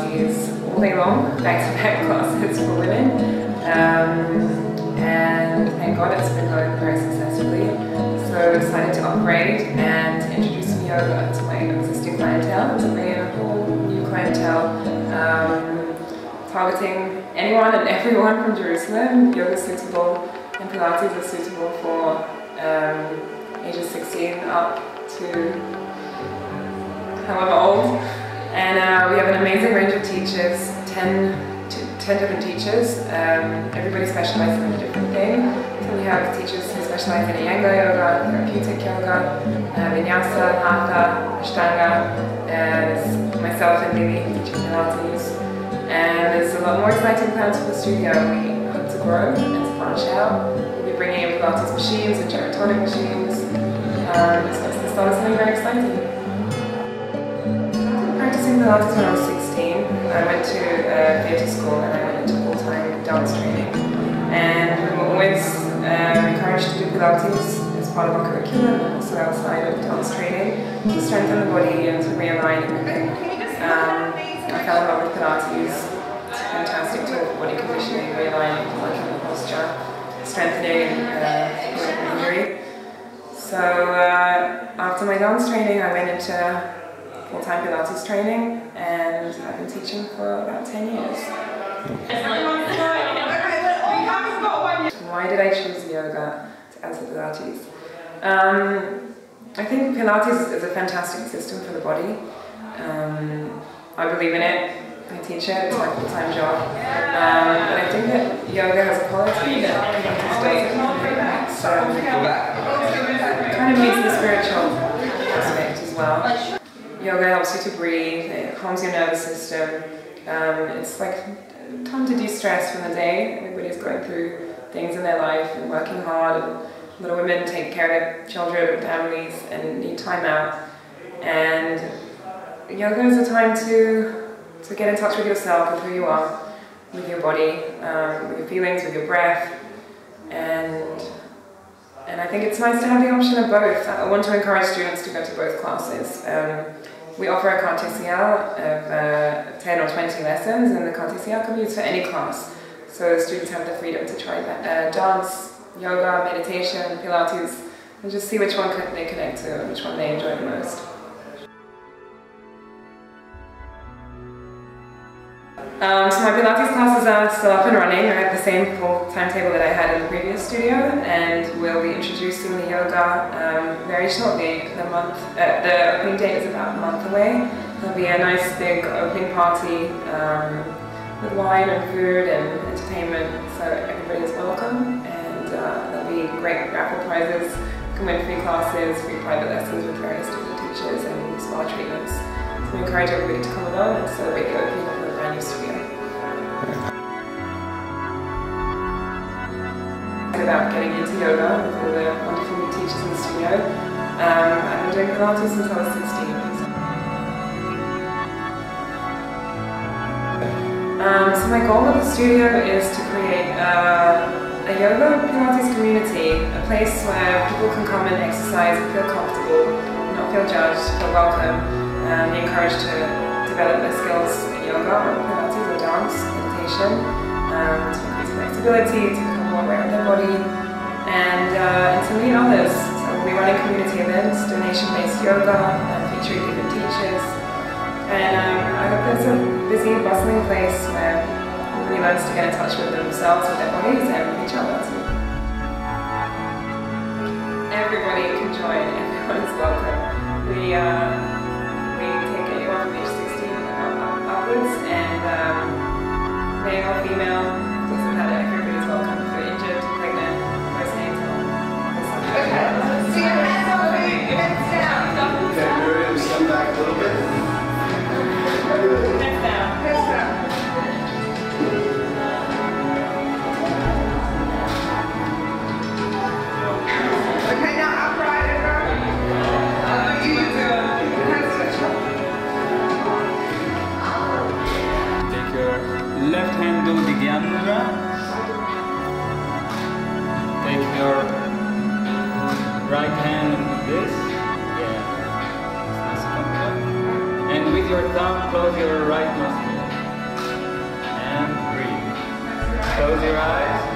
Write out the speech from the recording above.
all day long, back-to-back classes for women. Um, and thank God it's been going very successfully. So decided to upgrade and introduce yoga to my existing clientele, to bring in a whole new clientele, um, targeting anyone and everyone from Jerusalem. Yoga is suitable and Pilates is suitable for um, ages 16 up to however old. And uh, we have an amazing range of teachers, 10, 10 different teachers. Um, everybody specializes in a different thing. So we have teachers who specialize in Iyengar yoga, therapeutic yoga, uh, vinyasa, hatha, ashtanga, and myself and Lily teaching Pilates. And there's a lot more exciting plans for the studio. We hope to grow and to branch out. We'll be bringing in Pilates machines and gyrotonic machines. Um, so it's start of something very exciting practicing Pilates when I was 16. I went to uh, theatre school and I went into full-time dance training. And we were always um, encouraged to do Pilates as part of our curriculum and also outside of dance training to strengthen the body and to realign everything. Um, I fell in love with Pilates. It's a fantastic tool for body conditioning, realigning, working the posture, strengthening uh, injury. So uh, after my dance training, I went into full-time Pilates training and I've been teaching for about 10 years. Why did I choose yoga to answer Pilates? Um, I think Pilates is a fantastic system for the body. Um, I believe in it. I teach it. It's my full-time job. Um, but I think that yoga has a quality that. So it kind of meets the spiritual aspect as well. Yoga helps you to breathe, it calms your nervous system. Um, it's like time to de-stress from the day. Everybody's going through things in their life and working hard. And of women take care of their children and families and need time out. And yoga is a time to, to get in touch with yourself, with who you are, with your body, um, with your feelings, with your breath. And and I think it's nice to have the option of both. I want to encourage students to go to both classes. Um, we offer a CarteSial of uh, 10 or 20 lessons, and the be used for any class. So students have the freedom to try uh, dance, yoga, meditation, Pilates, and just see which one they connect to and which one they enjoy the most. Um, so my Pilates classes are still up and running. I have the same full timetable that I had in the previous studio, and we'll yoga um, very shortly. The month, uh, the opening date is about a month away. There'll be a nice big opening party um, with wine and food and entertainment, so everybody is welcome. And uh, there'll be great raffle prizes, come free classes, free private lessons with various different teachers, and spa treatments. So we encourage everybody to come along and celebrate the opening of the brand new studio. About getting into yoga with all the wonderful teachers in the studio. Um, I've been doing Pilates since I was 16. Um, so my goal with the studio is to create a yoga Pilates community, a place where people can come and exercise and feel comfortable, not feel judged, feel welcome, and be encouraged to develop their skills in yoga or Pilates or dance, meditation, um, to increase flexibility, aware of their body, and, uh, and to meet others. So we run a community events, donation-based yoga, uh, featuring different teachers. And um, I hope there's a busy, bustling place where everybody learns to get in touch with themselves, with their bodies, and with each other. Everybody can join, everyone's welcome. We, uh, we take anyone from age 16 upwards, and um, male or female, your thumb, close your right nostril. And breathe. Close your eyes.